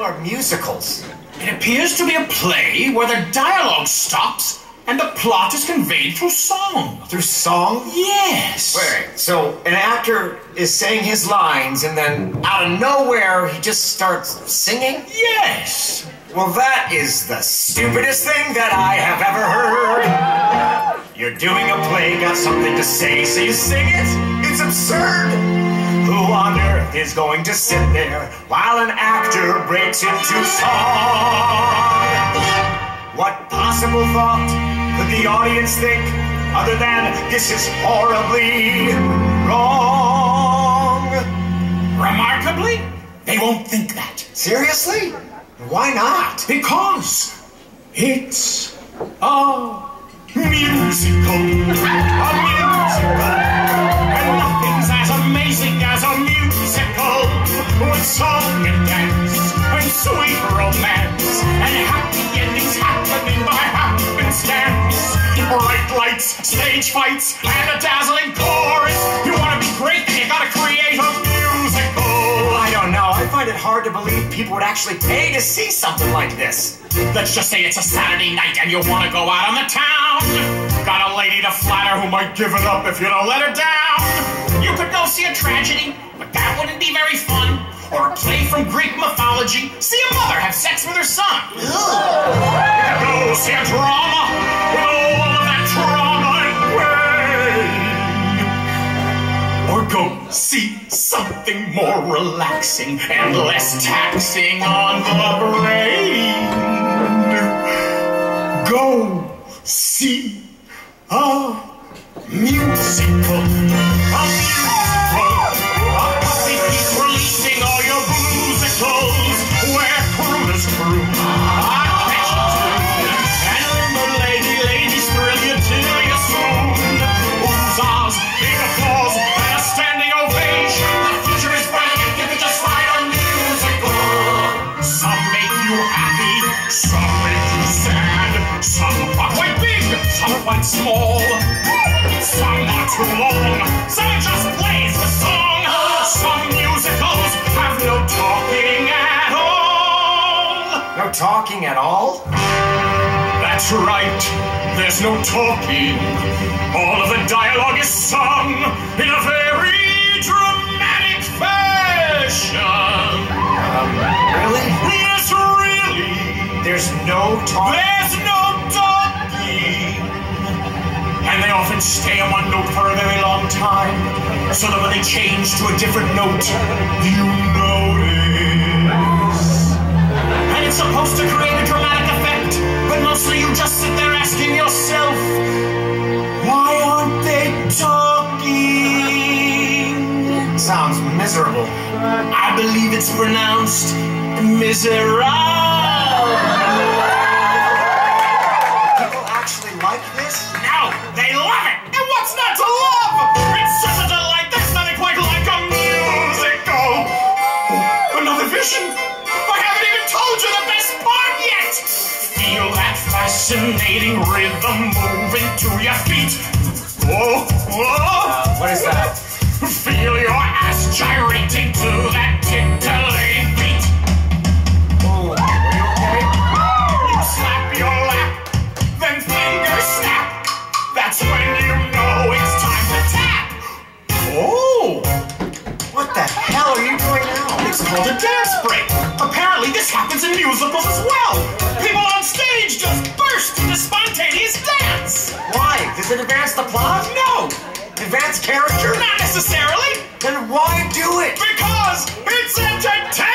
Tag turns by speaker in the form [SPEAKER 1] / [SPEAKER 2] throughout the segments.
[SPEAKER 1] all are musicals?
[SPEAKER 2] It appears to be a play where the dialogue stops and the plot is conveyed through song.
[SPEAKER 1] Through song?
[SPEAKER 2] Yes.
[SPEAKER 1] Wait, so an actor is saying his lines and then out of nowhere he just starts singing?
[SPEAKER 2] Yes.
[SPEAKER 1] Well, that is the stupidest thing that I have ever heard. You're doing a play, got something to say, so you sing it? It's absurd. Is going to sit there while an actor breaks into song? What possible thought could the audience think other than this is horribly wrong?
[SPEAKER 2] Remarkably, they won't think that.
[SPEAKER 1] Seriously? Why not?
[SPEAKER 2] Because it's a musical. A musical. Bright lights, stage fights, and a dazzling chorus. You want to be great, then you gotta create a musical.
[SPEAKER 1] I don't know. I find it hard to believe people would actually pay to see something like this.
[SPEAKER 2] Let's just say it's a Saturday night and you want to go out on the town. Got a lady to flatter who might give it up if you don't let her down. You could go see a tragedy, but that wouldn't be very fun. Or a play from Greek mythology. See a mother have sex with her son. You could go see a drama with go see something more relaxing and less taxing on the brain. Go see a musical. Small. Some are too long, just plays with song. Some musicals have no talking at all.
[SPEAKER 1] No talking at all?
[SPEAKER 2] That's right, there's no talking. All of the dialogue is sung in a very dramatic fashion.
[SPEAKER 1] Um, really?
[SPEAKER 2] Yes, really.
[SPEAKER 1] There's no talking?
[SPEAKER 2] There's no And they often stay on one note for a very long time, so that when they change to a different note, you notice. And it's supposed to create a dramatic effect, but mostly you just sit there asking yourself, why aren't they talking?
[SPEAKER 1] Sounds miserable.
[SPEAKER 2] I believe it's pronounced miserable.
[SPEAKER 1] People actually like this?
[SPEAKER 2] Fascinating rhythm moving to your feet. Whoa, whoa!
[SPEAKER 1] What is that?
[SPEAKER 2] Feel your ass gyrating to that tickling beat.
[SPEAKER 1] Oh, are you okay?
[SPEAKER 2] You slap your lap, then fingers snap. That's when you know it's time to tap. Oh,
[SPEAKER 1] What the hell are you doing now?
[SPEAKER 2] it's called a dance break. Apparently, this happens in musicals as well. People on stage just spontaneous dance.
[SPEAKER 1] Why? Does it advance the plot?
[SPEAKER 2] No,
[SPEAKER 1] Advance character?
[SPEAKER 2] not necessarily,
[SPEAKER 1] Then why do it?
[SPEAKER 2] because it's entertaining.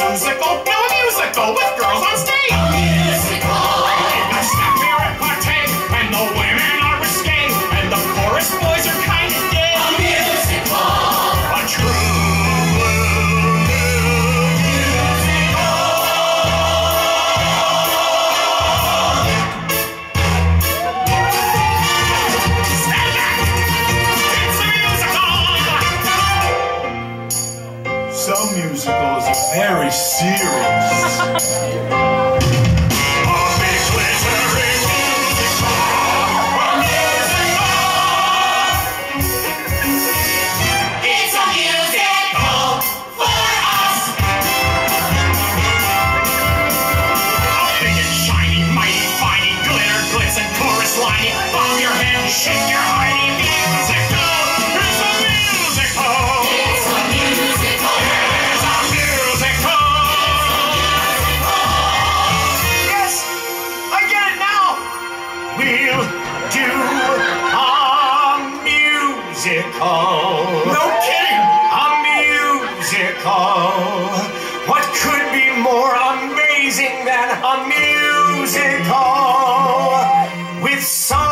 [SPEAKER 2] sans écouter. Some musicals are very serious. musical.
[SPEAKER 1] What could be more amazing than a musical with some